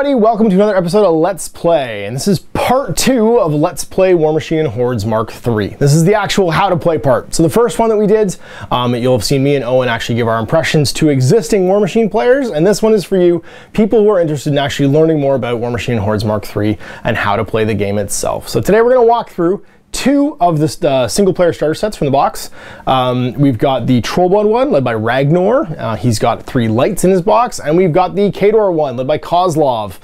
everybody, welcome to another episode of Let's Play, and this is part two of Let's Play Warmachine Hordes Mark III. This is the actual how to play part. So the first one that we did, um, you'll have seen me and Owen actually give our impressions to existing War Machine players, and this one is for you, people who are interested in actually learning more about Warmachine Hordes Mark III and how to play the game itself. So today we're going to walk through two of the uh, single player starter sets from the box. Um, we've got the Trollblood one led by Ragnar. Uh, he's got three lights in his box. And we've got the Khador one led by Kozlov.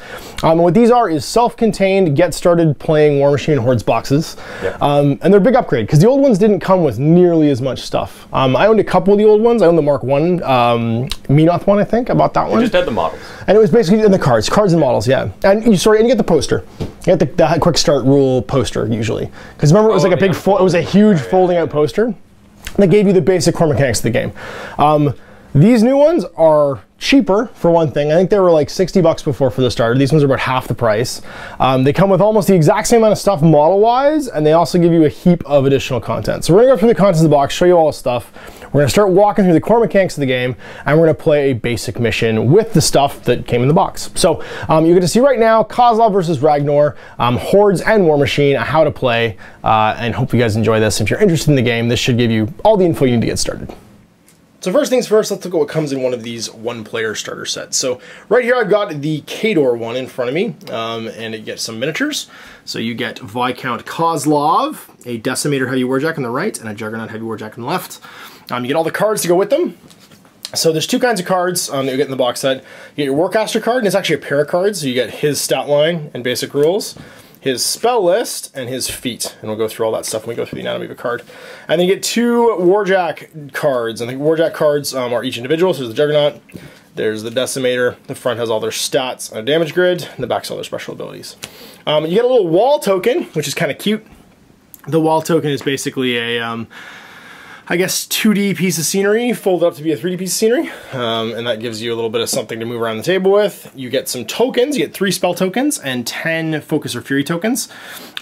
Um, what these are is self-contained, get started playing War Machine Hordes boxes. Yep. Um, and they're a big upgrade because the old ones didn't come with nearly as much stuff. Um, I owned a couple of the old ones. I owned the Mark 1 um, Menoth one, I think. I bought that one. You just had the models. And it was basically in the cards, cards and models, yeah. And you sorry, and you get the poster. You get the, the quick start rule poster usually. Because remember, it was oh, like a big, it was a huge folding out poster that gave you the basic core mechanics of the game. Um, these new ones are cheaper for one thing. I think they were like 60 bucks before for the starter. These ones are about half the price. Um, they come with almost the exact same amount of stuff model wise, and they also give you a heap of additional content. So we're gonna go through the contents of the box, show you all the stuff. We're gonna start walking through the core mechanics of the game, and we're gonna play a basic mission with the stuff that came in the box. So um, you're gonna see right now Kozlov versus Ragnar, um, Hordes and Warmachine, how to play, uh, and hope you guys enjoy this. If you're interested in the game, this should give you all the info you need to get started. So first things first, let's look at what comes in one of these one-player starter sets. So right here I've got the Khador one in front of me, um, and it gets some miniatures. So you get Viscount Kozlov, a Decimator Heavy Warjack on the right, and a Juggernaut Heavy Warjack on the left. Um, you get all the cards to go with them. So there's two kinds of cards um, that you get in the box set. You get your Warcaster card, and it's actually a pair of cards. So you get his stat line and basic rules his spell list and his feat. And we'll go through all that stuff when we go through the anatomy of a card. And then you get two Warjack cards. And the Warjack cards um, are each individual. So there's the Juggernaut, there's the Decimator. The front has all their stats on a damage grid, and the back's all their special abilities. Um, you get a little wall token, which is kind of cute. The wall token is basically a um, I guess, 2D piece of scenery folded up to be a 3D piece of scenery. Um, and that gives you a little bit of something to move around the table with. You get some tokens. You get three spell tokens and 10 focus or fury tokens.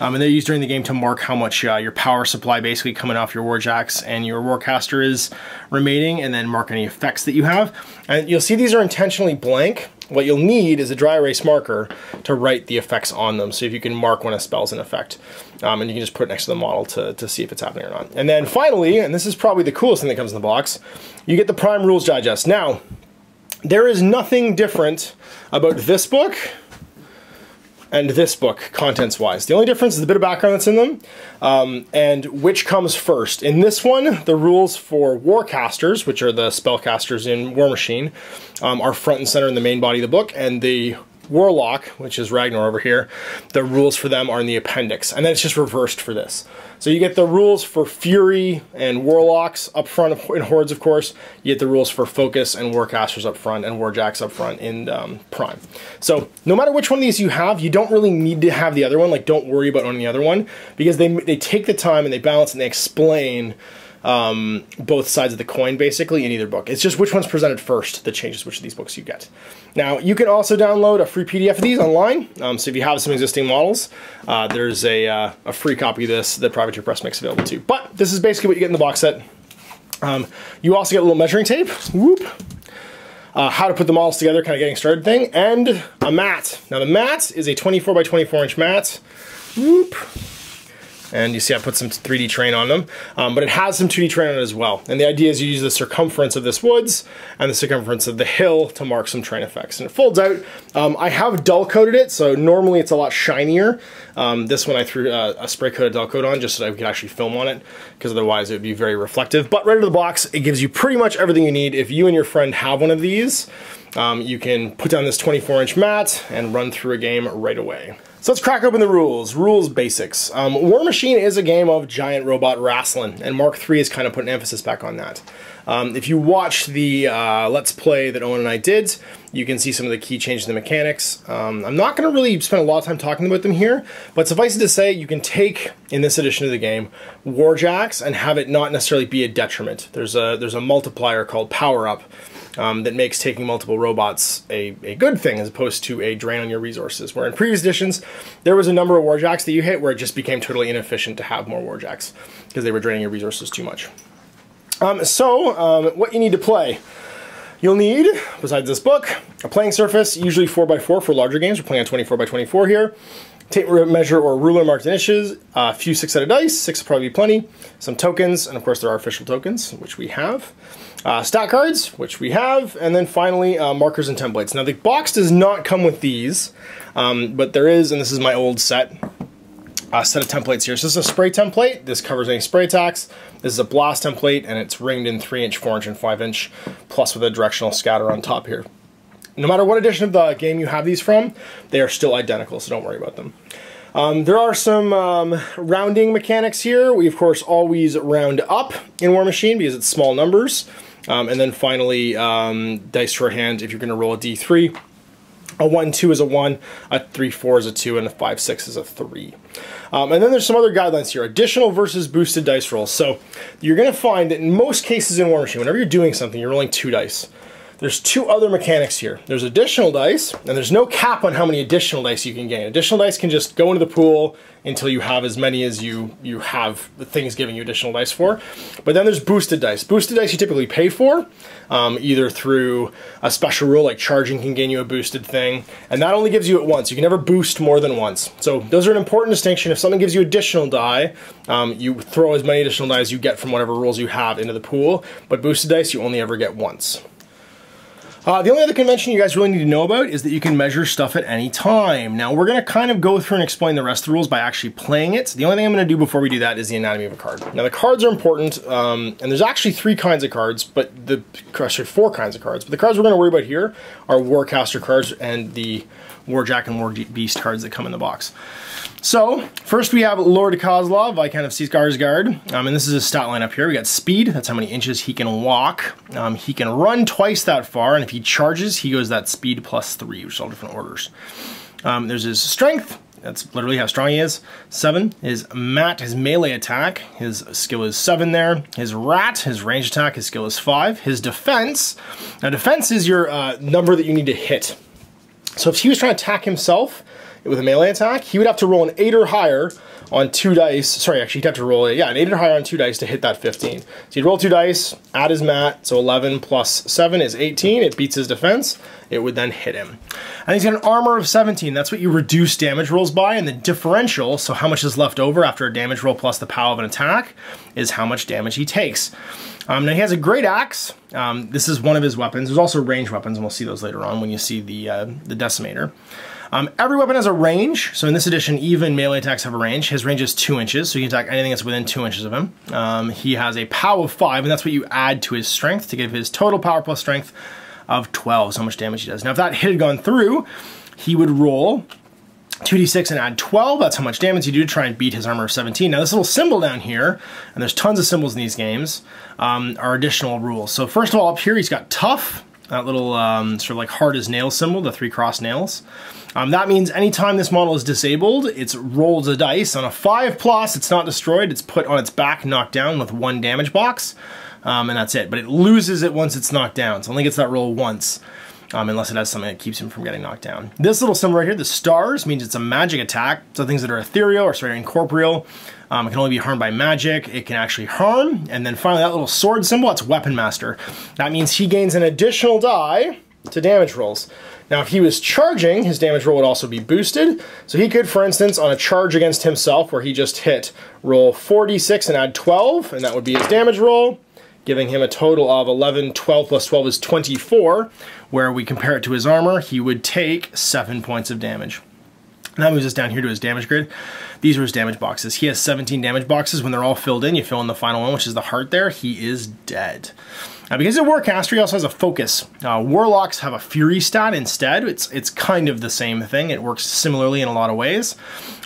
Um, and they're used during the game to mark how much uh, your power supply basically coming off your warjacks and your warcaster is remaining and then mark any effects that you have. And you'll see these are intentionally blank what you'll need is a dry erase marker to write the effects on them. So if you can mark when a spell's in effect. Um, and you can just put it next to the model to, to see if it's happening or not. And then finally, and this is probably the coolest thing that comes in the box, you get the Prime Rules Digest. Now, there is nothing different about this book and this book, contents-wise. The only difference is the bit of background that's in them, um, and which comes first. In this one, the rules for Warcasters, which are the spellcasters in Warmachine, um, are front and center in the main body of the book, and the Warlock, which is Ragnar over here, the rules for them are in the appendix. And then it's just reversed for this. So you get the rules for Fury and Warlocks up front in Hordes, of course. You get the rules for Focus and Warcasters up front and Warjacks up front in um, Prime. So no matter which one of these you have, you don't really need to have the other one. Like don't worry about owning the other one because they, they take the time and they balance and they explain um, both sides of the coin basically in either book. It's just which one's presented first that changes which of these books you get. Now you can also download a free PDF of these online. Um, so if you have some existing models, uh, there's a, uh, a free copy of this that Privateer Press makes available too. But this is basically what you get in the box set. Um, you also get a little measuring tape. Whoop. Uh, how to put the models together, kind of getting started thing, and a mat. Now the mat is a 24 by 24 inch mat. Whoop and you see I put some 3D terrain on them, um, but it has some 2D terrain on it as well. And the idea is you use the circumference of this woods and the circumference of the hill to mark some terrain effects. And it folds out. Um, I have dull coated it, so normally it's a lot shinier. Um, this one I threw uh, a spray coated dull coat on just so that I could actually film on it, because otherwise it would be very reflective. But right out of the box, it gives you pretty much everything you need. If you and your friend have one of these, um, you can put down this 24 inch mat and run through a game right away. So let's crack open the rules. Rules basics. Um, Warmachine is a game of giant robot wrestling, and Mark III is kind of putting emphasis back on that. Um, if you watch the uh, Let's Play that Owen and I did, you can see some of the key changes in the mechanics. Um, I'm not going to really spend a lot of time talking about them here, but suffice it to say, you can take, in this edition of the game, Warjacks and have it not necessarily be a detriment. There's a, there's a multiplier called Power Up, um, that makes taking multiple robots a, a good thing as opposed to a drain on your resources. Where in previous editions, there was a number of warjacks that you hit where it just became totally inefficient to have more warjacks because they were draining your resources too much. Um, so, um, what you need to play. You'll need, besides this book, a playing surface, usually 4x4 for larger games. We're playing on 24 by 24 here. Tape measure or ruler marked in inches, a few six-sided dice, six will probably be plenty, some tokens, and of course there are official tokens, which we have. Uh, stat cards, which we have, and then finally uh, markers and templates. Now the box does not come with these, um, but there is, and this is my old set, uh, set of templates here. So this is a spray template. This covers any spray attacks. This is a blast template, and it's ringed in 3 inch, 4 inch, and 5 inch, plus with a directional scatter on top here. No matter what edition of the game you have these from, they are still identical, so don't worry about them. Um, there are some um, rounding mechanics here. We, of course, always round up in War Machine because it's small numbers. Um, and then finally, um, dice for a hand if you're going to roll a d3. A 1-2 is a 1, a 3-4 is a 2, and a 5-6 is a 3. Um, and then there's some other guidelines here. Additional versus boosted dice rolls. So you're going to find that in most cases in War Machine, whenever you're doing something, you're rolling two dice. There's two other mechanics here. There's additional dice, and there's no cap on how many additional dice you can gain. Additional dice can just go into the pool until you have as many as you, you have the things giving you additional dice for. But then there's boosted dice. Boosted dice you typically pay for, um, either through a special rule like charging can gain you a boosted thing, and that only gives you it once. You can never boost more than once. So those are an important distinction. If something gives you additional die, um, you throw as many additional die as you get from whatever rules you have into the pool, but boosted dice you only ever get once. Uh, the only other convention you guys really need to know about is that you can measure stuff at any time. Now we're going to kind of go through and explain the rest of the rules by actually playing it. The only thing I'm going to do before we do that is the anatomy of a card. Now the cards are important, um, and there's actually three kinds of cards, but the actually four kinds of cards. But the cards we're going to worry about here are Warcaster cards and the Warjack and War Beast cards that come in the box. So, first we have Lord Kozlov, Viscount of Scarsgrad, um, and this is a stat line up here. We got speed, that's how many inches he can walk. Um, he can run twice that far, and if he charges, he goes that speed plus three, which is all different orders. Um, there's his strength, that's literally how strong he is. Seven. His mat, his melee attack, his skill is seven there. His rat, his range attack, his skill is five. His defense, now defense is your uh, number that you need to hit. So if he was trying to attack himself, with a melee attack, he would have to roll an 8 or higher on two dice. Sorry, actually, he'd have to roll, yeah, an 8 or higher on two dice to hit that 15. So he'd roll two dice, add his mat, so 11 plus 7 is 18. It beats his defense. It would then hit him. And he's got an armor of 17. That's what you reduce damage rolls by, and the differential, so how much is left over after a damage roll plus the power of an attack, is how much damage he takes. Um, now he has a great axe. Um, this is one of his weapons. There's also range weapons, and we'll see those later on when you see the uh, the decimator. Um, every weapon has a range, so in this edition, even melee attacks have a range. His range is 2 inches, so you can attack anything that's within 2 inches of him. Um, he has a power of 5, and that's what you add to his strength to give his total power plus strength of 12, so much damage he does. Now, if that hit had gone through, he would roll 2d6 and add 12. That's how much damage you do to try and beat his armor of 17. Now, this little symbol down here, and there's tons of symbols in these games, um, are additional rules. So first of all, up here, he's got tough, that little um, sort of like hard as nails symbol, the three cross nails. Um, that means anytime this model is disabled, it's rolled a dice. On a 5 plus, it's not destroyed, it's put on its back, knocked down with one damage box, um, and that's it. But it loses it once it's knocked down, so only gets that roll once. Um, unless it has something that keeps him from getting knocked down. This little symbol right here, the stars, means it's a magic attack. So things that are ethereal or sorry, incorporeal, um, it can only be harmed by magic. It can actually harm. And then finally, that little sword symbol, that's Weapon Master. That means he gains an additional die to damage rolls. Now, if he was charging, his damage roll would also be boosted. So he could, for instance, on a charge against himself where he just hit, roll 4d6 and add 12, and that would be his damage roll, giving him a total of 11, 12 plus 12 is 24, where we compare it to his armor, he would take 7 points of damage. Now moves us down here to his damage grid. These are his damage boxes. He has 17 damage boxes. When they're all filled in, you fill in the final one, which is the heart there. He is dead. Now, because he's a Warcaster, he also has a focus. Uh, Warlocks have a Fury stat instead. It's, it's kind of the same thing. It works similarly in a lot of ways.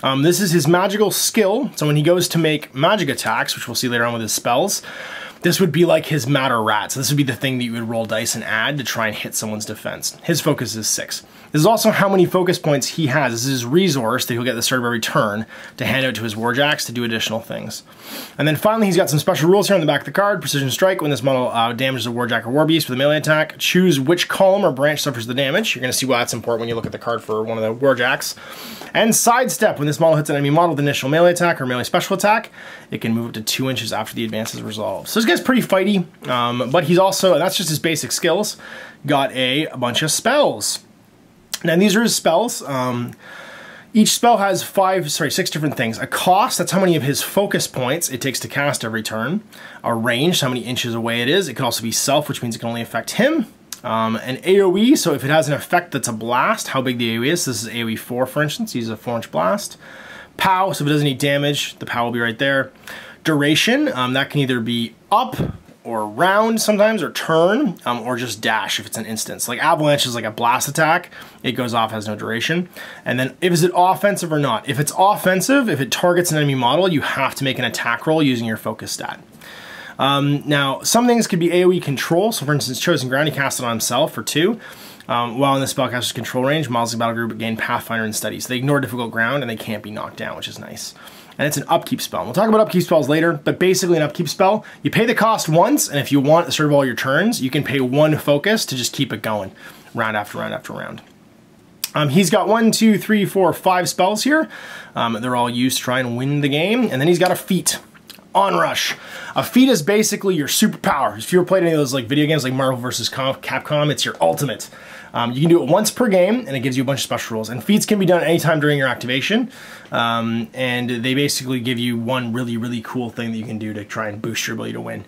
Um, this is his magical skill. So when he goes to make magic attacks, which we'll see later on with his spells, this would be like his matter rat. So this would be the thing that you would roll dice and add to try and hit someone's defense. His focus is six. This is also how many focus points he has. This is his resource that he'll get at the start of every turn to hand out to his warjacks to do additional things. And then finally, he's got some special rules here on the back of the card. Precision strike, when this model uh, damages a warjack or warbeast with a melee attack, choose which column or branch suffers the damage. You're going to see why that's important when you look at the card for one of the warjacks. And sidestep, when this model hits an enemy model with initial melee attack or melee special attack, it can move up to two inches after the advance is resolved. So guy's pretty fighty, um, but he's also, and that's just his basic skills, got a, a bunch of spells. Now these are his spells. Um, each spell has five, sorry, six different things. A cost, that's how many of his focus points it takes to cast every turn. A range, how many inches away it is. It can also be self, which means it can only affect him. Um, an AoE, so if it has an effect that's a blast, how big the AoE is. This is AoE 4, for instance. He's a 4-inch blast. POW, so if it does any damage, the POW will be right there. Duration, um, that can either be up or round sometimes, or turn, um, or just dash if it's an instance. Like Avalanche is like a blast attack. It goes off, has no duration. And then if is it offensive or not? If it's offensive, if it targets an enemy model, you have to make an attack roll using your focus stat. Um, now, some things could be AoE control. So for instance, Chosen Ground, he cast it on himself for two. Um, while in the spellcaster's control range, models of the battle group gain Pathfinder and Steady. So they ignore difficult ground and they can't be knocked down, which is nice and it's an upkeep spell. we'll talk about upkeep spells later, but basically an upkeep spell, you pay the cost once, and if you want to serve all your turns, you can pay one focus to just keep it going, round after round after round. Um, he's got one, two, three, four, five spells here. Um, they're all used to try and win the game, and then he's got a feat. Onrush. A feat is basically your superpower. If you ever played any of those like video games like Marvel vs. Capcom, it's your ultimate. Um, you can do it once per game, and it gives you a bunch of special rules. And feats can be done anytime during your activation, um, and they basically give you one really, really cool thing that you can do to try and boost your ability to win.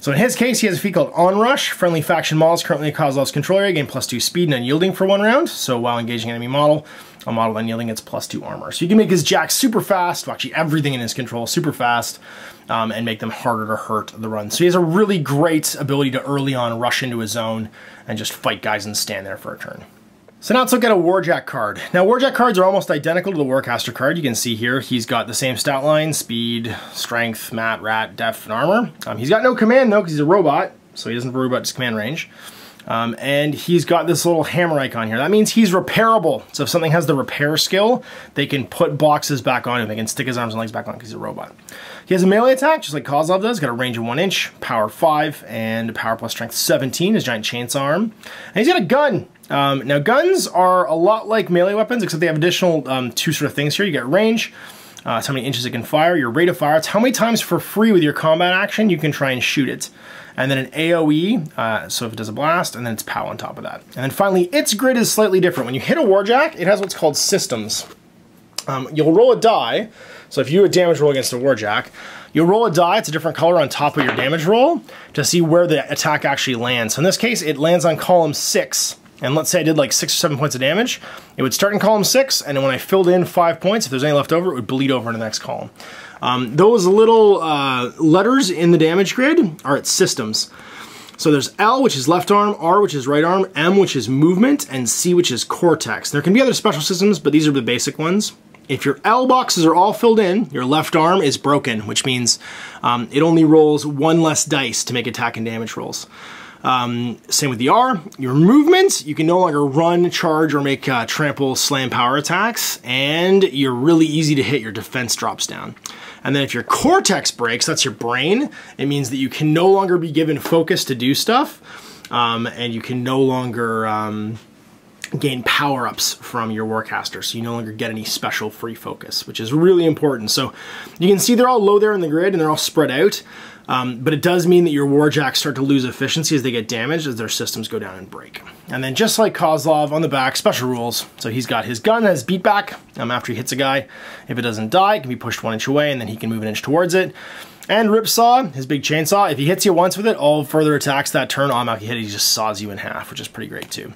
So in his case, he has a feat called Onrush. Friendly faction models currently cause loss control area, gain plus two speed and unyielding for one round. So while engaging enemy model, a model unyielding gets plus two armor. So you can make his jack super fast, well, actually everything in his control super fast, um, and make them harder to hurt the run. So he has a really great ability to early on rush into a zone and just fight guys and stand there for a turn. So now let's look at a Warjack card. Now Warjack cards are almost identical to the Warcaster card. You can see here he's got the same stat line, speed, strength, mat, rat, def, and armor. Um, he's got no command though because he's a robot, so he doesn't have a robot's command range. Um, and he's got this little hammer icon here. That means he's repairable. So if something has the repair skill, they can put boxes back on him. They can stick his arms and legs back on because he's a robot. He has a melee attack, just like Kozlov does. Got a range of one inch, power five, and power plus strength 17, his giant chainsaw arm. And he's got a gun. Um, now guns are a lot like melee weapons, except they have additional um, two sort of things here. You get range, uh, how many inches it can fire, your rate of fire, it's how many times for free with your combat action you can try and shoot it. And then an AoE, uh, so if it does a blast, and then it's POW on top of that. And then finally, its grid is slightly different. When you hit a Warjack, it has what's called systems. Um, you'll roll a die, so if you do a damage roll against a Warjack, you'll roll a die, it's a different color on top of your damage roll, to see where the attack actually lands. So in this case, it lands on column 6, and let's say I did like six or seven points of damage, it would start in column six, and then when I filled in five points, if there's any left over, it would bleed over into the next column. Um, those little uh, letters in the damage grid are its systems. So there's L, which is left arm, R, which is right arm, M, which is movement, and C, which is cortex. There can be other special systems, but these are the basic ones. If your L boxes are all filled in, your left arm is broken, which means um, it only rolls one less dice to make attack and damage rolls. Um, same with the R. Your movement, you can no longer run, charge, or make uh, trample, slam power attacks, and you're really easy to hit. Your defense drops down. And then if your cortex breaks, that's your brain, it means that you can no longer be given focus to do stuff, um, and you can no longer um, gain power-ups from your Warcaster, so you no longer get any special free focus, which is really important. So you can see they're all low there in the grid, and they're all spread out. Um, but it does mean that your warjacks start to lose efficiency as they get damaged as their systems go down and break. And then just like Kozlov on the back, special rules. So he's got his gun as beat back um, after he hits a guy. If it doesn't die, it can be pushed one inch away and then he can move an inch towards it. And Ripsaw, his big chainsaw, if he hits you once with it, all further attacks that turn automatically hit, he just saws you in half, which is pretty great too.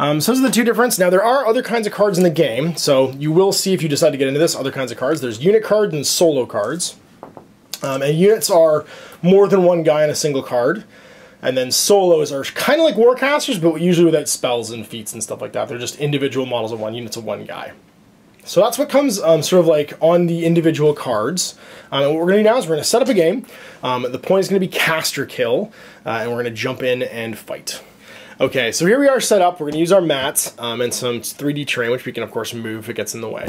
Um, so those are the two difference. Now there are other kinds of cards in the game, so you will see if you decide to get into this, other kinds of cards. There's unit cards and solo cards. Um, and units are more than one guy on a single card. And then solos are kind of like warcasters, but usually without spells and feats and stuff like that. They're just individual models of one, units of one guy. So that's what comes um, sort of like on the individual cards. Um, and what we're going to do now is we're going to set up a game. Um, the point is going to be cast or kill, uh, and we're going to jump in and fight. Okay, so here we are set up. We're going to use our mats um, and some 3D terrain, which we can, of course, move if it gets in the way.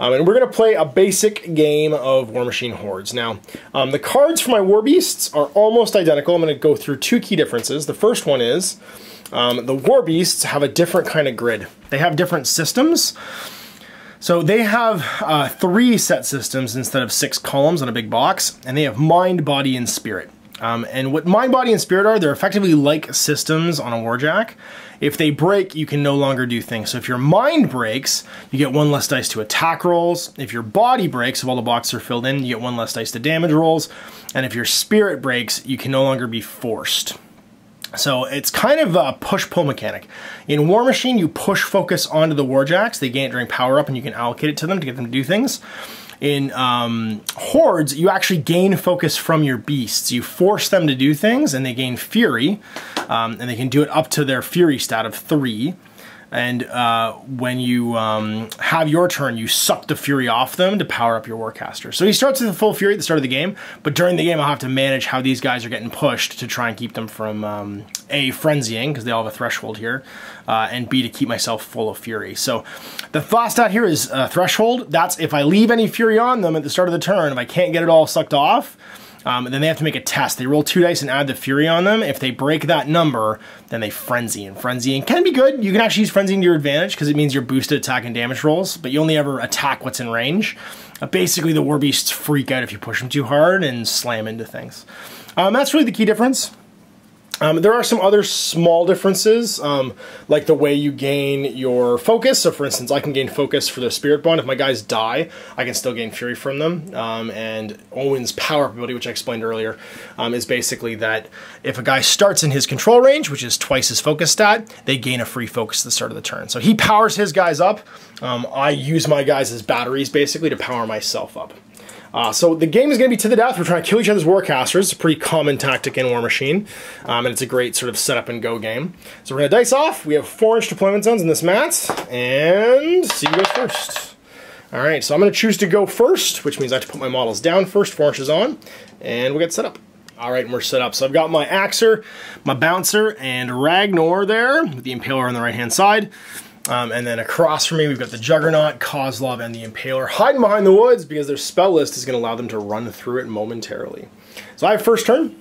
Um, and we're going to play a basic game of War Machine Hordes. Now, um, the cards for my War Beasts are almost identical. I'm going to go through two key differences. The first one is um, the War Beasts have a different kind of grid. They have different systems. So they have uh, three set systems instead of six columns on a big box, and they have mind, body, and spirit. Um, and what Mind, Body, and Spirit are, they're effectively like systems on a Warjack. If they break, you can no longer do things. So if your mind breaks, you get one less dice to attack rolls. If your body breaks, if all the boxes are filled in, you get one less dice to damage rolls. And if your spirit breaks, you can no longer be forced. So it's kind of a push-pull mechanic. In War Machine, you push focus onto the Warjacks. They gain it during power up and you can allocate it to them to get them to do things. In um, Hordes, you actually gain focus from your beasts. You force them to do things and they gain Fury. Um, and they can do it up to their Fury stat of 3 and uh, when you um, have your turn, you suck the Fury off them to power up your Warcaster. So he starts with full Fury at the start of the game, but during the game I'll have to manage how these guys are getting pushed to try and keep them from um, A, frenzying, because they all have a threshold here, uh, and B, to keep myself full of Fury. So the last stat here is uh, threshold. That's if I leave any Fury on them at the start of the turn, if I can't get it all sucked off, um, then they have to make a test. They roll two dice and add the Fury on them. If they break that number, then they Frenzy. And Frenzying can be good. You can actually use Frenzying to your advantage because it means you're boosted attack and damage rolls, but you only ever attack what's in range. Uh, basically, the War Beasts freak out if you push them too hard and slam into things. Um, that's really the key difference. Um, there are some other small differences, um, like the way you gain your focus. So for instance, I can gain focus for the Spirit Bond. If my guys die, I can still gain Fury from them. Um, and Owen's power ability, which I explained earlier, um, is basically that if a guy starts in his control range, which is twice his focus stat, they gain a free focus at the start of the turn. So he powers his guys up. Um, I use my guys as batteries, basically, to power myself up. Uh, so the game is going to be to the death. We're trying to kill each other's warcasters. It's a pretty common tactic in Warmachine, um, and it's a great sort of setup and go game. So we're going to dice off. We have four inch deployment zones in this mat, and see who goes first. All right, so I'm going to choose to go first, which means I have to put my models down first, four inches on, and we'll get set up. All right, and we're set up. So I've got my Axer, my Bouncer, and Ragnar there, with the Impaler on the right-hand side. Um, and then across from me, we've got the Juggernaut, Kozlov, and the Impaler hiding behind the woods because their spell list is going to allow them to run through it momentarily. So I have first turn.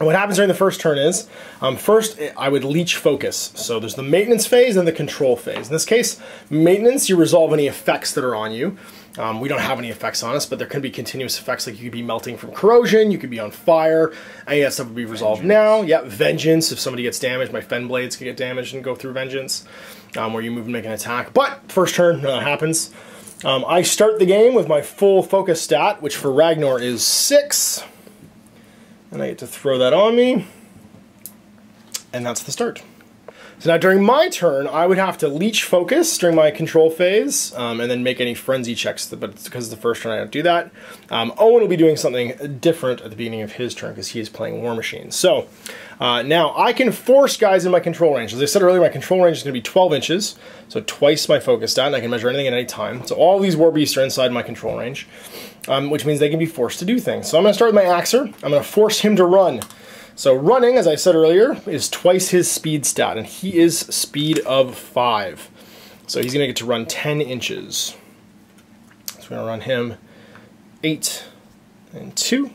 And what happens during the first turn is, um, first I would leech focus. So there's the maintenance phase and the control phase. In this case, maintenance, you resolve any effects that are on you. Um, we don't have any effects on us, but there can be continuous effects like you could be melting from corrosion, you could be on fire, any of that stuff would be resolved vengeance. now. Yeah, vengeance, if somebody gets damaged, my Fennblades can get damaged and go through vengeance um, where you move and make an attack. But first turn, that happens. Um, I start the game with my full focus stat, which for Ragnar is 6. And I get to throw that on me. And that's the start. So now during my turn, I would have to leech focus during my control phase, um, and then make any frenzy checks, but because it's the first turn I don't do that. Um, Owen will be doing something different at the beginning of his turn because he is playing Warmachine. So uh, now I can force guys in my control range. As I said earlier, my control range is going to be 12 inches, so twice my focus stat, and I can measure anything at any time. So all these War Beasts are inside my control range, um, which means they can be forced to do things. So I'm going to start with my Axer. I'm going to force him to run. So running, as I said earlier, is twice his speed stat, and he is speed of 5. So he's going to get to run 10 inches. So we're going to run him 8 and 2,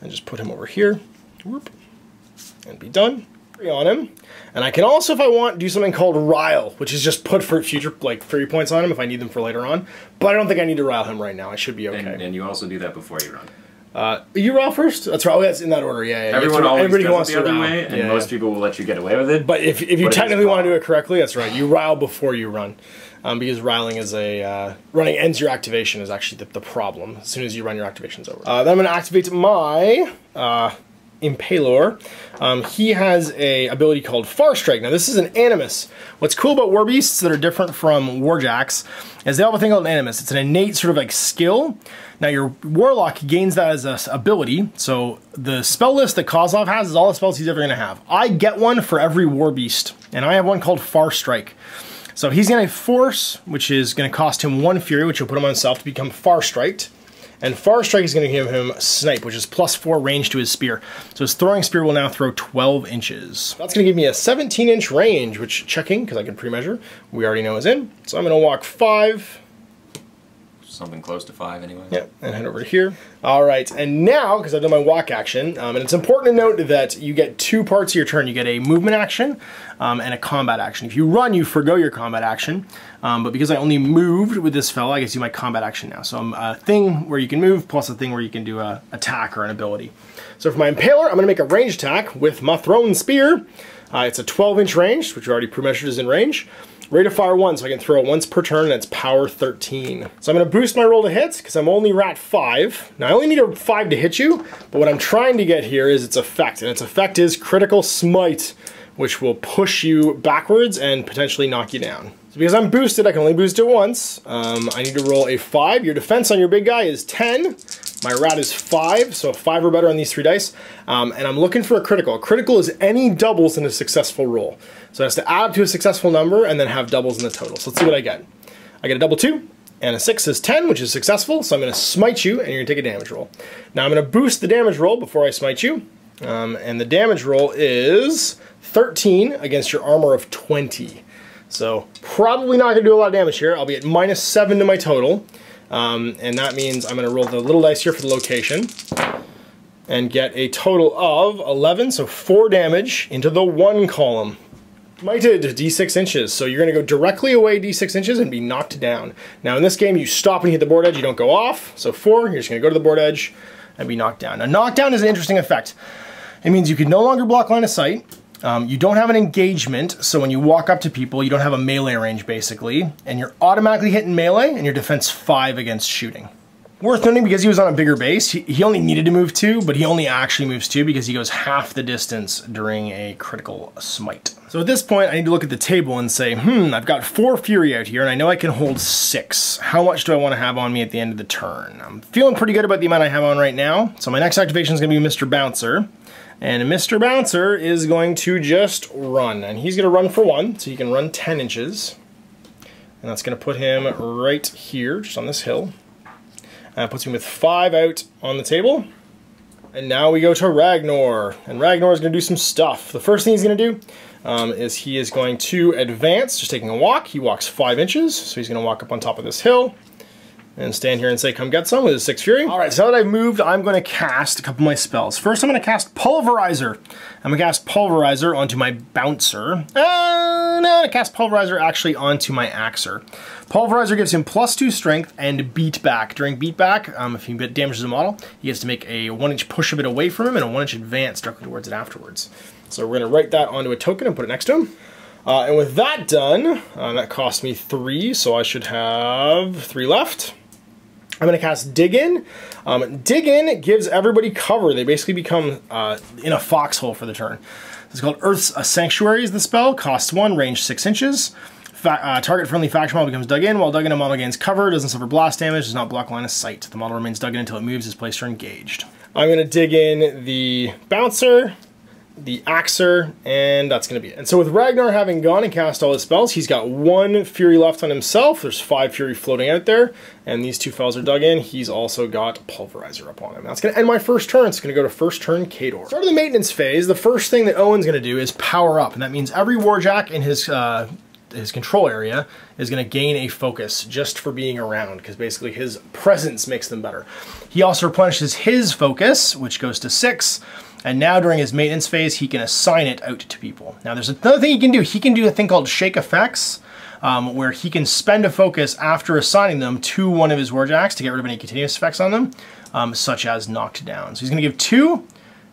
and just put him over here, whoop, and be done on him. And I can also, if I want, do something called rile, which is just put for future like free points on him if I need them for later on. But I don't think I need to rile him right now. I should be okay. And, and you also do that before you run. Uh, you roll first. That's right. Oh, that's in that order. Yeah. yeah. Everyone always everybody does wants it the other way, and yeah, most yeah. people will let you get away with it. But if, if you technically want to do it correctly, that's right. You rile before you run, um, because riling is a uh, running ends your activation is actually the, the, problem. As soon as you run, your activation's over. Uh, then I'm going to activate my Impaler. Um, he has a ability called Far Strike. Now this is an Animus. What's cool about War Beasts that are different from Warjacks is they have a thing called an Animus. It's an innate sort of like skill. Now your Warlock gains that as an ability. So the spell list that Kozlov has is all the spells he's ever going to have. I get one for every War Beast, and I have one called Far Strike. So he's going to Force, which is going to cost him one Fury, which will put him on himself to become Far Striked. And Far Strike is going to give him Snipe, which is plus 4 range to his spear. So his throwing spear will now throw 12 inches. That's going to give me a 17 inch range, which checking, because I can pre-measure, we already know is in. So I'm going to walk 5, something close to five anyway. Yeah, and head over here. All right, and now, because I've done my walk action, um, and it's important to note that you get two parts of your turn. You get a movement action um, and a combat action. If you run, you forgo your combat action, um, but because I only moved with this fella, I get to do my combat action now. So I'm a thing where you can move, plus a thing where you can do a attack or an ability. So for my Impaler, I'm going to make a range attack with my thrown spear. Uh, it's a 12 inch range, which we already pre-measured is in range. Rate of fire 1, so I can throw it once per turn, and it's power 13. So I'm to boost my roll to hit, because I'm only rat 5. Now I only need a 5 to hit you, but what I'm trying to get here is its effect, and its effect is critical smite, which will push you backwards and potentially knock you down. So because I'm boosted, I can only boost it once. Um, I need to roll a 5. Your defense on your big guy is 10. My rat is 5, so 5 or better on these three dice. Um, and I'm looking for a critical. A critical is any doubles in a successful roll. So it has to add up to a successful number and then have doubles in the total. So let's see what I get. I get a double two, and a 6 is 10, which is successful, so I'm going to smite you, and you're going to take a damage roll. Now I'm going to boost the damage roll before I smite you, um, and the damage roll is 13 against your armor of 20. So probably not going to do a lot of damage here. I'll be at minus 7 to my total. Um, and that means I'm going to roll the little dice here for the location and get a total of 11, so 4 damage into the 1 column. Smited d6 inches, so you're going to go directly away d6 inches and be knocked down. Now in this game, you stop and hit the board edge, you don't go off. So 4, you're just going to go to the board edge and be knocked down. Now knockdown is an interesting effect. It means you can no longer block line of sight, um, you don't have an engagement, so when you walk up to people, you don't have a melee range basically, and you're automatically hitting melee, and your defense 5 against shooting. Worth noting because he was on a bigger base, he, he only needed to move 2, but he only actually moves 2 because he goes half the distance during a critical smite. So at this point, I need to look at the table and say, hmm, I've got 4 Fury out here, and I know I can hold 6. How much do I want to have on me at the end of the turn? I'm feeling pretty good about the amount I have on right now, so my next activation is going to be Mr. Bouncer. And Mr. Bouncer is going to just run. And he's going to run for one, so he can run 10 inches. And that's going to put him right here, just on this hill. And that puts him with five out on the table. And now we go to Ragnar. And Ragnar is going to do some stuff. The first thing he's going to do um, is he is going to advance, just taking a walk. He walks five inches, so he's going to walk up on top of this hill and stand here and say, come get some with a Six Fury. All right, so now that I've moved, I'm gonna cast a couple of my spells. First, I'm gonna cast Pulverizer. I'm gonna cast Pulverizer onto my Bouncer. Uh, no, I'm gonna cast Pulverizer actually onto my Axer. Pulverizer gives him plus two strength and beat back. During beat back, um, if he damages a model, he gets to make a one inch push of it away from him and a one inch advance directly towards it afterwards. So we're gonna write that onto a token and put it next to him. Uh, and with that done, uh, that cost me three, so I should have three left. I'm going to cast Dig In. Um, Dig In gives everybody cover. They basically become uh, in a foxhole for the turn. It's called Earth's a Sanctuary is the spell. Costs one, range six inches. Fa uh, target friendly faction model becomes dug in. While dug in, a model gains cover, doesn't suffer blast damage, does not block line of sight. The model remains dug in until it moves, is placed or engaged. I'm going to dig in the Bouncer, the Axer, and that's going to be it. And so with Ragnar having gone and cast all his spells, he's got one Fury left on himself. There's five Fury floating out there, and these two fells are dug in. He's also got Pulverizer up on him. That's going to end my first turn. It's going to go to first turn Khador. Start of the maintenance phase, the first thing that Owen's going to do is power up, and that means every Warjack in his uh, his control area is going to gain a focus just for being around because basically his presence makes them better. He also replenishes his focus, which goes to six. And now during his maintenance phase, he can assign it out to people. Now there's another thing he can do. He can do a thing called shake effects, um, where he can spend a focus after assigning them to one of his warjacks to get rid of any continuous effects on them, um, such as knocked down. So he's gonna give two,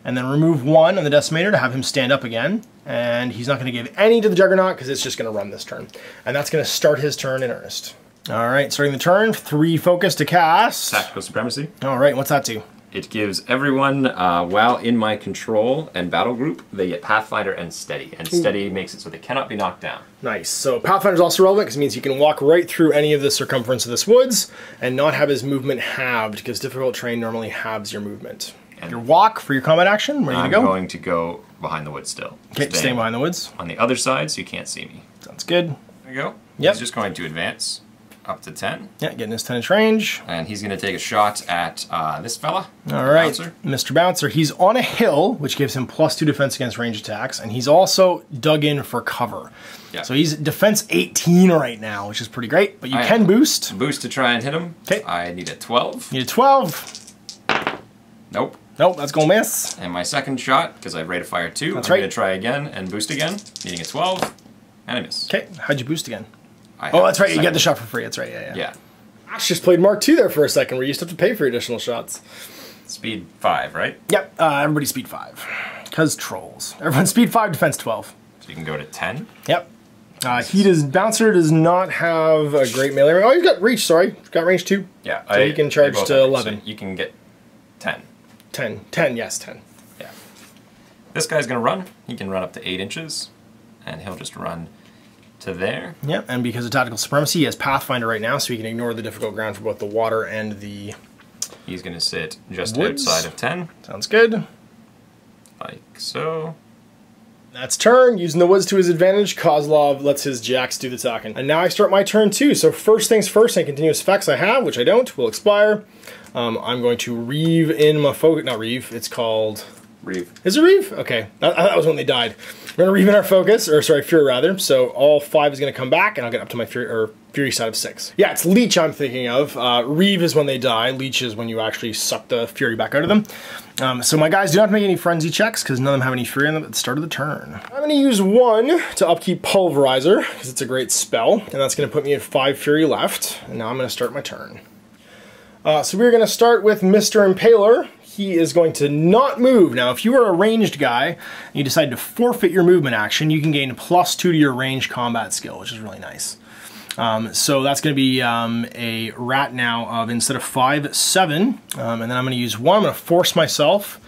and then remove one on the Decimator to have him stand up again. And he's not gonna give any to the Juggernaut because it's just gonna run this turn. And that's gonna start his turn in earnest. All right, starting the turn, three focus to cast. Tactical Supremacy. All right, what's that do? It gives everyone, uh, while in my control and battle group, they get Pathfinder and Steady. And Steady makes it so they cannot be knocked down. Nice. So Pathfinder is also relevant because it means you can walk right through any of the circumference of this woods and not have his movement halved because difficult terrain normally halves your movement. And your walk for your combat action, where are you I'm go? going to go behind the woods still. Okay, staying behind the woods. On the other side so you can't see me. Sounds good. There you go. Yep. He's just going to advance up to 10. Yeah, getting his 10 inch range. And he's going to take a shot at uh, this fella. All right, Bouncer. Mr. Bouncer. He's on a hill, which gives him plus two defense against range attacks, and he's also dug in for cover. Yeah. So he's defense 18 right now, which is pretty great, but you I- can boost. Boost to try and hit him. 'Kay. I need a 12. You need a 12. Nope. Nope, that's gonna miss. And my second shot, because I have rate of fire 2, That's I'm right. to try again and boost again. Needing a 12. And I miss. Okay, how'd you boost again? I Oh, that's right, you get the shot for free. That's right, yeah, yeah. Yeah. Ash just played Mark II there for a second, where you used to have to pay for additional shots. Speed 5, right? Yep, uh, everybody's speed 5. Because trolls. Everyone speed 5, defense 12. So you can go to 10. Yep. Uh, he does. Bouncer does not have a great melee. range. Oh, he's got reach. Sorry, he's got range two. Yeah. So he can charge to 11. so you can get 10. 10. 10, yes, 10. Yeah. This guy's going to run. He can run up to 8 inches. And he'll just run to there. Yep, and because of tactical supremacy, he has Pathfinder right now, so he can ignore the difficult ground for both the water and the. He's going to sit just Woods. outside of 10, Sounds good. like so. That's turn. Using the woods to his advantage, Kozlov lets his jacks do the talking. And now I start my turn too. So first things first, any continuous effects I have, which I don't, will expire. Um, I'm going to reave in my focus. Not reave. It's called. Reave. Is it reave? Okay, that, that was when they died. We're gonna reave in our focus, or sorry, fury rather. So all five is gonna come back, and I'll get up to my fury or fury side of six. Yeah, it's leech I'm thinking of. Uh, reave is when they die. Leech is when you actually suck the fury back out of them. Um, so my guys do not make any frenzy checks because none of them have any fury in them at the start of the turn. I'm gonna use one to upkeep pulverizer because it's a great spell, and that's gonna put me at five fury left. And now I'm gonna start my turn. Uh, so we're going to start with Mr. Impaler. He is going to not move. Now, if you are a ranged guy and you decide to forfeit your movement action, you can gain plus two to your ranged combat skill, which is really nice. Um, so that's going to be um, a rat now of instead of five, seven. Um, and then I'm going to use one. I'm going to force myself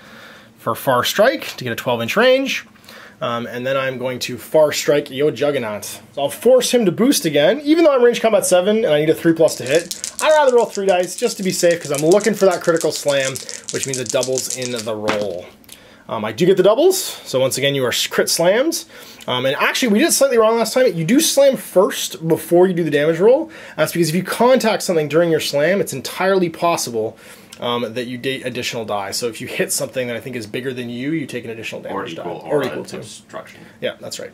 for far strike to get a 12 inch range. Um, and then I'm going to far strike Yo Juggernaut. So I'll force him to boost again, even though I'm range combat 7 and I need a 3 plus to hit. I'd rather roll 3 dice just to be safe because I'm looking for that critical slam, which means it doubles in the roll. Um, I do get the doubles, so once again you are crit slams. Um, and actually, we did slightly wrong last time. You do slam first before you do the damage roll. That's because if you contact something during your slam, it's entirely possible um, that you date additional die. So if you hit something that I think is bigger than you, you take an additional Or damage equal, die. or, Or equal to. obstruction. Yeah, that's right.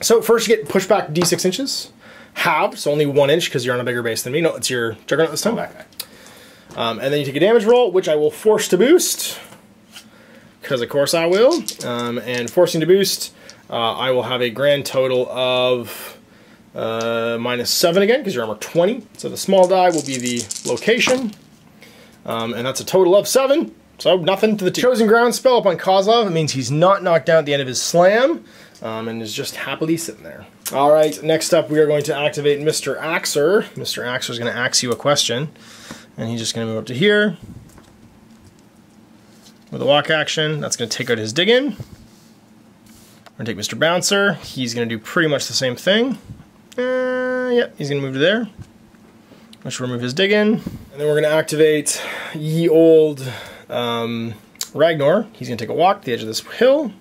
So first you get pushed back d6 inches. Halved, so only one inch because you're on a bigger base than me. No, it's your Juggernaut this time. Oh, that guy. Um, and then you take a damage roll, which I will force to boost. Because of course I will. Um, and forcing to boost, uh, I will have a grand total of uh, minus 7 again, because you're armor 20. So the small die will be the location. Um, and that's a total of 7. So nothing to the two. Chosen ground spell upon Kozlov. It means he's not knocked down at the end of his slam. Um, and is just happily sitting there. All right, next up we are going to activate Mr. Axer. Mr. Axer is going to ask you a question. And he's just going to move up to here. With a walk action, that's going to take out his dig in. We're going to take Mr. Bouncer. He's going to do pretty much the same thing. Uh, yep, he's going to move to there. Which will remove his dig in. And then we're going to activate Ye Old um, Ragnar. He's going to take a walk to the edge of this hill.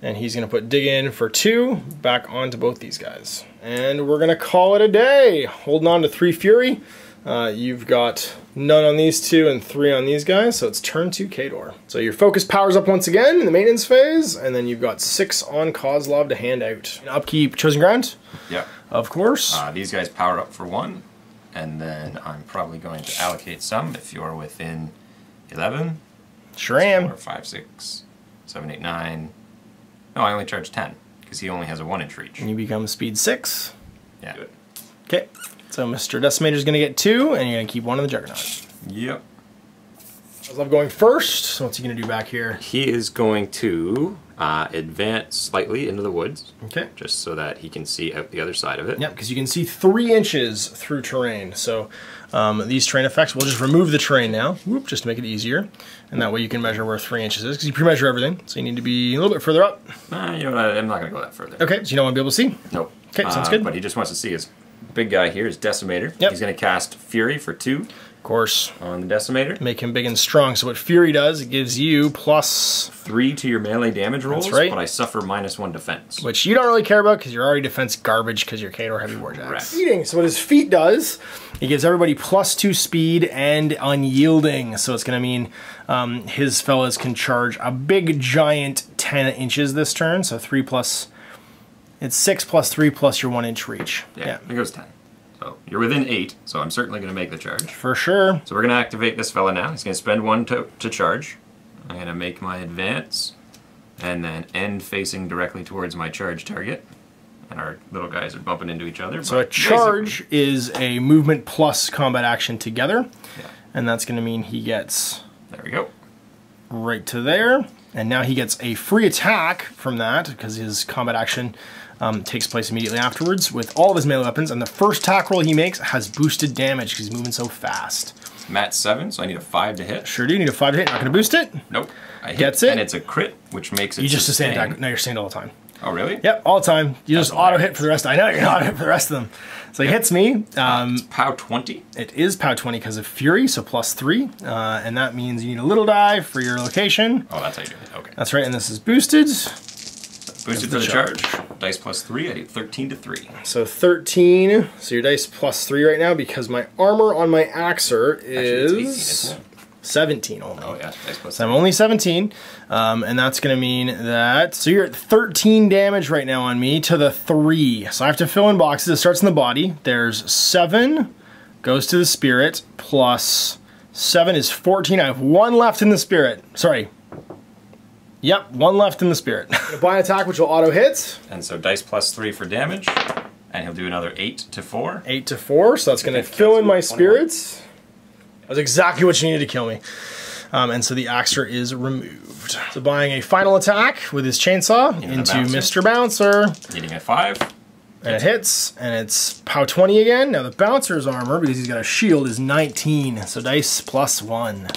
And he's going to put dig in for two back onto both these guys. And we're going to call it a day. Holding on to three Fury. Uh, you've got none on these two and three on these guys, so it's turn two Khador. So your focus powers up once again in the maintenance phase, and then you've got six on Kozlov to hand out. And upkeep Chosen Ground, Yeah. Of course. Uh, these guys power up for one, and then I'm probably going to allocate some if you're within 11, sure am. or 5, 6, 7, 8, 9. No, I only charge 10, because he only has a 1 inch reach. And you become speed six. Yeah. Okay. So Mr. Decimator's going to get two, and you're going to keep one of the Juggernaut. Yep. I love going first. So what's he going to do back here? He is going to uh, advance slightly into the woods, Okay. just so that he can see out the other side of it. Yep, because you can see three inches through terrain. So um, these terrain effects, we'll just remove the terrain now, whoop, just to make it easier. And that way you can measure where three inches is, because you pre-measure everything. So you need to be a little bit further up. Uh, you know what? I'm not going to go that further. Okay, so you don't want to be able to see. Nope. Okay, sounds Uh, good. But he just wants to see his big guy here, his Decimator. Yep. He's going to cast Fury for two course, on the Decimator. Make him big and strong. So what Fury does, it gives you plus... Three to your melee damage rolls, That's right. but I suffer minus one defense. Which you don't really care about because you're already defense garbage because you're Khador Heavy warjack. Eating. So what his feat does, it gives everybody plus two speed and unyielding. So it's going to mean um, his fellas can charge a big giant 10 inches this turn. So three plus... It's six plus three plus your one inch reach. Yeah, yeah. it goes 10 you're within eight. So I'm certainly going to make the charge. For sure. So we're going to activate this fella now. He's going to spend one to, to charge. I'm going to make my advance, and then end facing directly towards my charge target. And our little guys are bumping into each other. So a charge is a movement plus combat action together. Yeah. And that's going to mean he gets There we go. right to there. And now he gets a free attack from that because his combat action um, takes place immediately afterwards with all of his melee weapons. And the first attack roll he makes has boosted damage because he's moving so fast. MAT seven, so I need a five to hit. Sure do. You need a five to hit. Not going to boost it. Nope. I hit, Gets it. And it's a crit, which makes it. You just sustain sustain. attack. No, you're sustained all the time. Oh, really? Yep, all the time. You just That's auto hit for the rest. I know you're auto hit for the rest of them. So he hits me. Um, POW 20. It is POW 20 because of Fury, so plus 3. Uh, and that means you need a little die for your location. Oh, that's how you do it. Okay. That's right, and this is boosted. Boosted for the charge. Dice plus three. I did 13 to three. So 13. So your dice plus 3 right now because my armor on my Axer Actually, it's 18, is isn't 17 only. Oh, yeah. Dice plus So I'm only 17, um, and that's going to mean that. So you're at 13 damage right now on me to the 3. So I have to fill in boxes. It starts in the body. There's 7, goes to the spirit, plus 7 is 14. I have 1 left in the spirit. Sorry. Yep, 1 left in the spirit. Buy an attack which will auto hit. And so dice plus three for damage. And he'll do another eight to four. 8 to 4, so that's going to fill in my spirits. That was exactly what you needed to kill me. Um, and so the Axer is removed. So buying a final attack with his chainsaw the into. Mr. Bouncer, Needing a five. and it hits, and it's POW 20 again. Now the Bouncer's armor, because he's got a shield, is 19, so dice plus 1.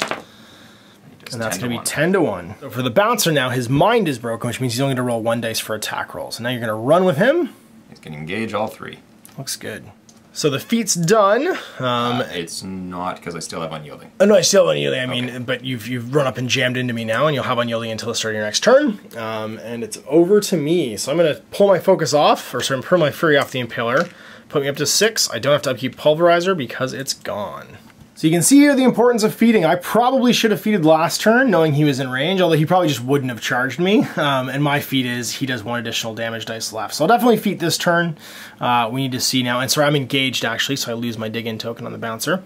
Does And that's going to be one. 10 to 1. So for the Bouncer now, his mind is broken, which means he's only going to roll one dice for attack rolls. So now you're going to run with him. He's going to engage all three. Looks good. So the feat's done. Um, Uh, it's not because I still have unyielding. Oh, no, I still have unyielding. I mean, but you've you've run up and jammed into me now, and you'll have unyielding until the start of your next turn. Um, and it's over to me. So I'm going to pull my focus off, or sorry, I'm pulling my fury off the impaler. Put me up to six. I don't have to upkeep pulverizer because it's gone. So you can see here the importance of feating. I probably should have feated last turn, knowing he was in range, although he probably just wouldn't have charged me. Um, and my feat is he does one additional damage dice left. So I'll definitely feat this turn. Uh, we need to see now. And sorry, I'm engaged actually, so I lose my dig in token on the bouncer.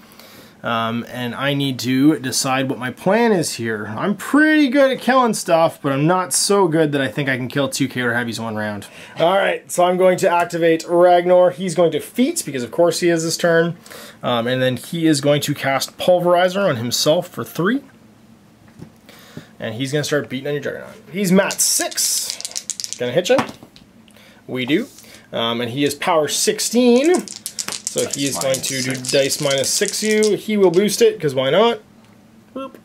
Um, and I need to decide what my plan is here. I'm pretty good at killing stuff, but I'm not so good that I think I can kill two KO heavies one round. All right, so I'm going to activate Ragnor. He's going to feats, because of course he is this turn. Um, and then he is going to cast Pulverizer on himself for three. And he's going to start beating on your Juggernaut. He's mat six. Gonna hit you. We do. Um, and he is power 16. So he is going to do dice minus six you. He will boost it, because why not? Boop.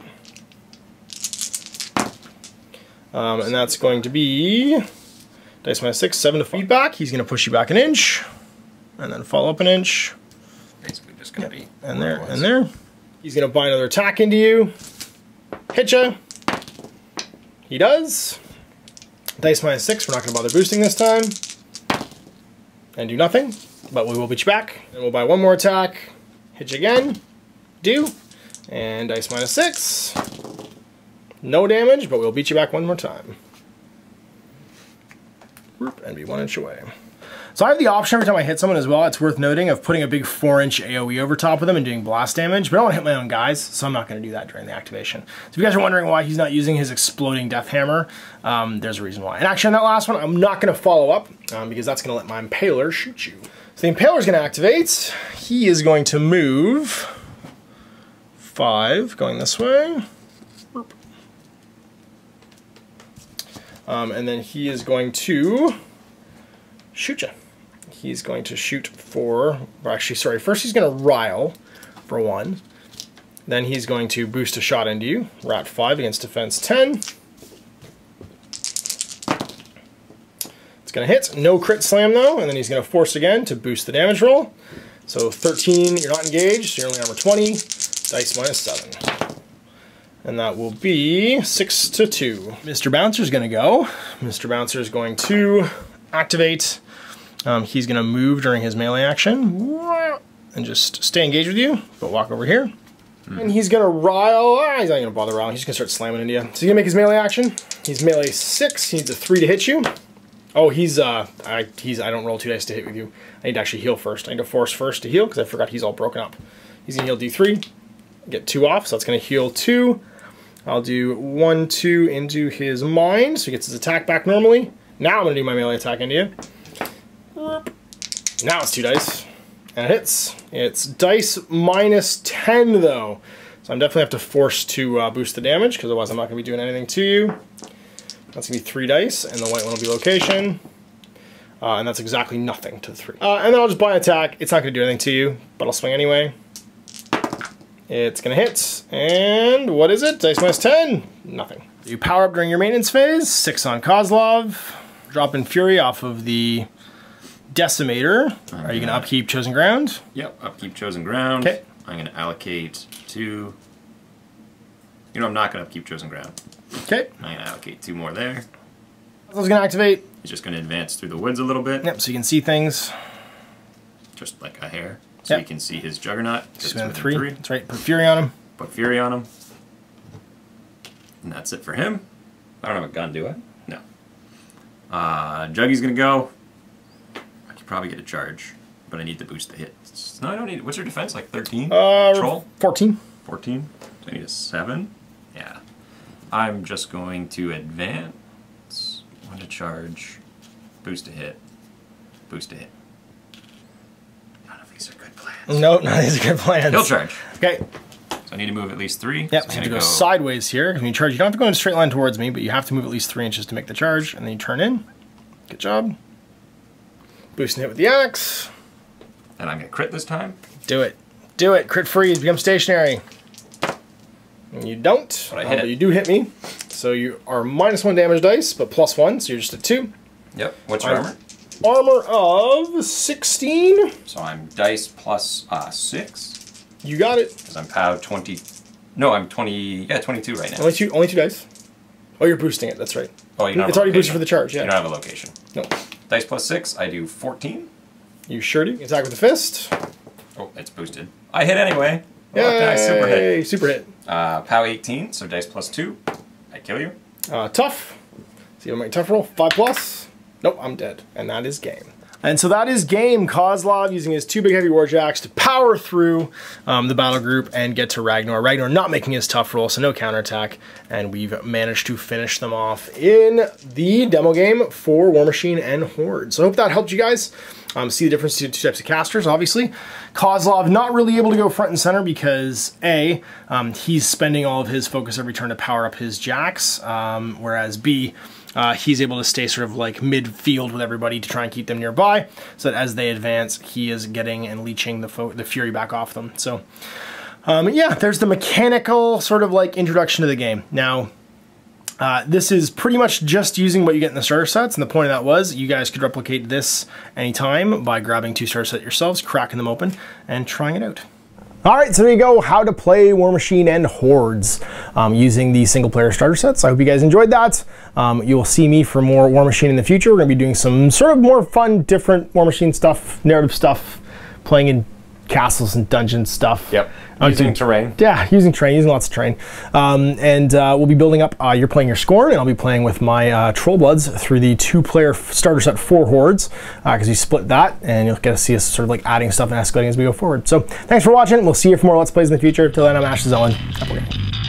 Um, and that's going to be dice minus six, seven to feedback. He's going to push you back an inch, and then follow up an inch, Basically just going to be. and there, and there. He's going to buy another attack into you, hit ya. He does. Dice minus six. We're not going to bother boosting this time, and do nothing. But we will beat you back, and we'll buy one more attack, hit you again, do, and dice minus six. No damage, but we'll beat you back one more time. And be one inch away. So I have the option every time I hit someone as well, it's worth noting, of putting a big 4-inch AoE over top of them and doing blast damage, but I don't want to hit my own guys, so I'm not going to do that during the activation. So if you guys are wondering why he's not using his exploding death hammer, um, there's a reason why. And actually on that last one, I'm not going to follow up, um, because that's going to let my Impaler shoot you. So Impaler is going to activate. He is going to move 5, going this way. Um, and then he is going to shoot you. He's going to shoot for, or actually, sorry, first he's going to rile for one. Then he's going to boost a shot into you. RAT 5 against defense 10. It's going to hit. No crit slam, though. And then he's going to force again to boost the damage roll. So 13, you're not engaged, so you're only armor 20, dice minus 7. And that will be 6 to 2. Mr. Bouncer's going to go. Mr. Bouncer is going to activate. Um, he's going to move during his melee action and just stay engaged with you, but walk over here. And he's gonna rile. Ah, he's not gonna bother riling. He's gonna start slamming into you. So he's gonna make his melee action. He's melee six. He needs a three to hit you. Oh, he's uh, I he's I don't roll two dice to hit with you. I need to actually heal first. I need to force first to heal because I forgot he's all broken up. He's gonna heal D3, get two off, so that's gonna heal two. I'll do one, two into his mind, so he gets his attack back normally. Now I'm gonna do my melee attack into you. Now it's two dice. And it hits. It's dice minus 10 though. So I'm definitely have to force to uh, boost the damage because otherwise I'm not going to be doing anything to you. That's to be three dice and the white one will be location. Uh, and that's exactly nothing to the three. Uh, and then I'll just buy an attack. It's not to do anything to you, but I'll swing anyway. It's going to hit. And what is it? Dice minus 10? Nothing. You power up during your maintenance phase. Six on Kozlov. Drop in Fury off of the Decimator. Are you going to upkeep Chosen Ground? Yep, upkeep chosen ground. Okay. I'm going to allocate two. You know, I'm not going to upkeep chosen ground. Okay. I'm going to allocate two more there. Was going to activate. He's just going to advance through the woods a little bit, Yep, so you can see things. just like a hair. So Yep. you can see his Juggernaut. it's Spend within three. That's right. Put Fury on him. Put Fury on him. And that's it for him. I don't have a gun, do I? No. Uh, Juggy's gonna go. I could probably get a charge, but I need to boost the hits. No, I don't need. What's your defense? Like 13? Uh, Troll? 14. 14? So I need a 7? I'm just going to advance. One to charge. Boost a hit. Boost a hit. None of these are good plans. No, no, these are good plans. He'll charge. Okay. So I need to move at least three. Yep, So you have to gonna go sideways here. When you charge, you don't have to go in a straight line towards me, but you have to move at least three inches to make the charge, and then you turn in. Good job. Boosting hit with the axe. And I'm gonna crit this time. Do it. Do it. Crit freeze. Become stationary. You don't. But I hit. but you do hit me. So you are minus one damage dice, but plus one, so you're just at two. Yep. What's your armor? Armor of 16. So I'm dice plus uh, six You got it. because I'm POW twenty. No, I'm twenty. Yeah, twenty-two right now. Only two. Only two dice. Oh, you're boosting it. That's right. Oh, you don't. It's already boosted for the charge. Yeah. You don't have a location. No. Dice plus six. I do fourteen. You sure do. Attack with the fist. Oh, it's boosted. I hit anyway. Oh, nice, super hit. Super hit. Uh, POW eighteen. So dice plus two. I kill you. Uh, tough. See, I'm tough roll. Five plus. Nope, I'm dead. And that is game. And so that is game. Kozlov using his two big heavy warjacks to power through um, the battle group and get to Ragnor. Ragnor not making his tough roll, so no counterattack. And we've managed to finish them off in the demo game for Warmachine and Horde. So I hope that helped you guys. Um, see the difference between two types of casters, obviously. Kozlov not really able to go front and center because A, um, he's spending all of his focus every turn to power up his jacks, um, whereas B, uh, he's able to stay sort of like midfield with everybody to try and keep them nearby, so that as they advance, he is getting and leeching the the fury back off them. So, um, yeah, there's the mechanical sort of like introduction to the game. Now, uh, this is pretty much just using what you get in the starter sets, and the point of that was you guys could replicate this anytime by grabbing two starter sets yourselves, cracking them open, and trying it out. All right, so there you go, how to play Warmachine and Hordes um, using the single player starter sets. I hope you guys enjoyed that. Um, you will see me for more Warmachine in the future. We're gonna be doing some sort of more fun, different Warmachine stuff, narrative stuff, playing in castles and dungeon stuff. Yep. Uh, Using terrain. yeah, using terrain, using lots of terrain. Um, and uh, we'll be building up, uh, you're playing your Skorne, and I'll be playing with my uh, Trollbloods through the two player starter set for Hordes, because you split that, and you'll get to see us sort of like adding stuff and escalating as we go forward. So thanks for watching. We'll see you for more Let's Plays in the future. Till then, I'm Ash Zellen.